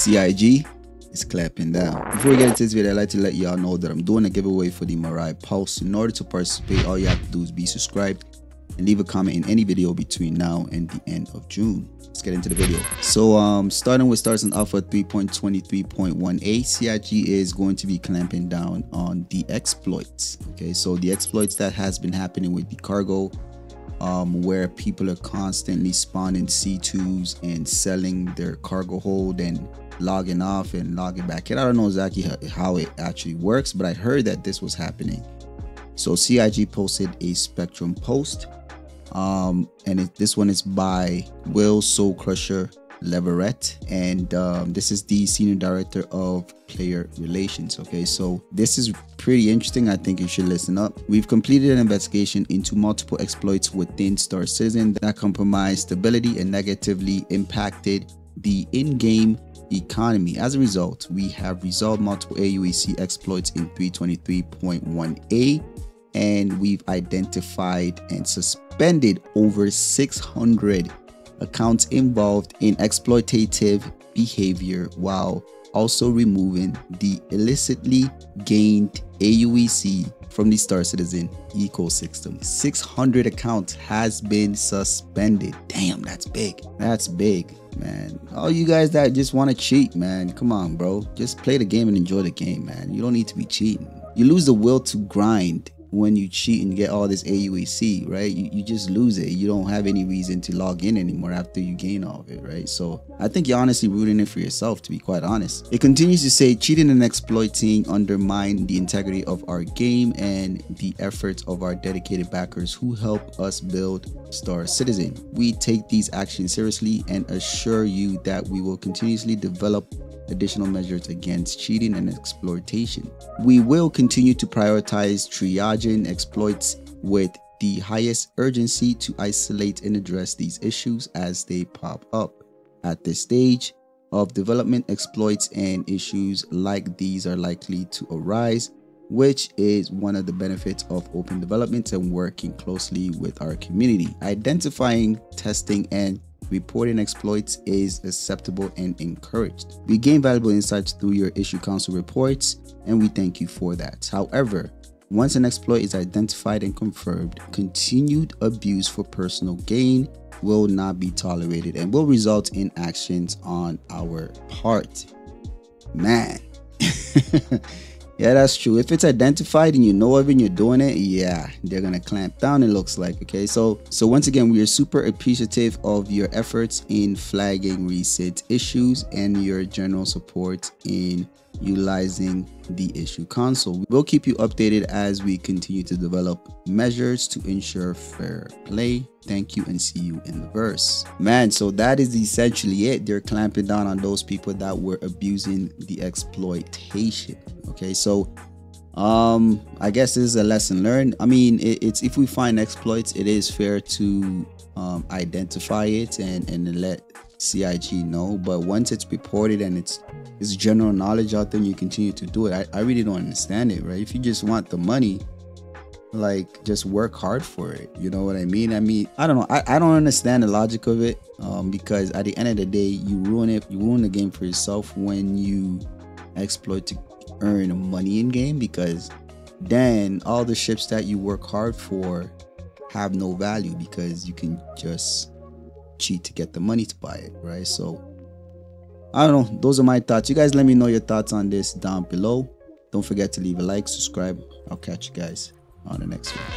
CIG is clapping down. Before we get into this video, I'd like to let y'all know that I'm doing a giveaway for the Mirai Pulse. In order to participate, all you have to do is be subscribed and leave a comment in any video between now and the end of June. Let's get into the video. So um, starting with Star Citizen Alpha 3.23.1a, CIG is going to be clamping down on the exploits. Okay, so the exploits that has been happening with the cargo um, where people are constantly spawning C2s and selling their cargo hold and logging off and logging back in. I don't know exactly how it actually works, but I heard that this was happening. So CIG posted a Spectrum post um, and it, this one is by Will Soul Crusher Leverett, and um, this is the senior director of player relations. Okay, so this is pretty interesting. I think you should listen up. We've completed an investigation into multiple exploits within Star Citizen that compromised stability and negatively impacted the in-game economy. As a result, we have resolved multiple AUEC exploits in 323.1a and we've identified and suspended over 600 accounts involved in exploitative behavior while also removing the illicitly gained AUEC from the Star Citizen ecosystem. 600 accounts has been suspended. Damn, that's big. That's big, man. All you guys that just want to cheat, man, come on, bro. Just play the game and enjoy the game, man. You don't need to be cheating. You lose the will to grind when you cheat and get all this AUEC, right? You, you just lose it. You don't have any reason to log in anymore after you gain all of it, right? So I think you're honestly rooting it for yourself, to be quite honest. It continues to say cheating and exploiting undermine the integrity of our game and the efforts of our dedicated backers who help us build Star Citizen. We take these actions seriously and assure you that we will continuously develop additional measures against cheating and exploitation. We will continue to prioritize triaging exploits with the highest urgency to isolate and address these issues as they pop up. At this stage of development, exploits and issues like these are likely to arise, which is one of the benefits of open development and working closely with our community. Identifying, testing, and reporting exploits is acceptable and encouraged. We gain valuable insights through your issue council reports, and we thank you for that. However, once an exploit is identified and confirmed, continued abuse for personal gain will not be tolerated and will result in actions on our part. Man. Yeah, that's true. If it's identified and you know of it and you're doing it, yeah, they're gonna clamp down. It looks like okay. So, so once again, we are super appreciative of your efforts in flagging recent issues and your general support in utilizing the issue council. We'll keep you updated as we continue to develop measures to ensure fair play. Thank you and see you in the verse. Man, so that is essentially it. They're clamping down on those people that were abusing the exploitation. Okay, so um i guess this is a lesson learned i mean it, it's if we find exploits it is fair to um, identify it and and let cig know but once it's reported and it's it's general knowledge out there and you continue to do it. I, I really don't understand it right? If you just want the money like just work hard for it. You know what i mean? I mean i don't know. I, I don't understand the logic of it um, because at the end of the day you ruin it you ruin the game for yourself when you exploit to earn money in game because then all the ships that you work hard for have no value because you can just cheat to get the money to buy it right? So I don't know. Those are my thoughts. You guys let me know your thoughts on this down below. Don't forget to leave a like, subscribe. I'll catch you guys on the next one.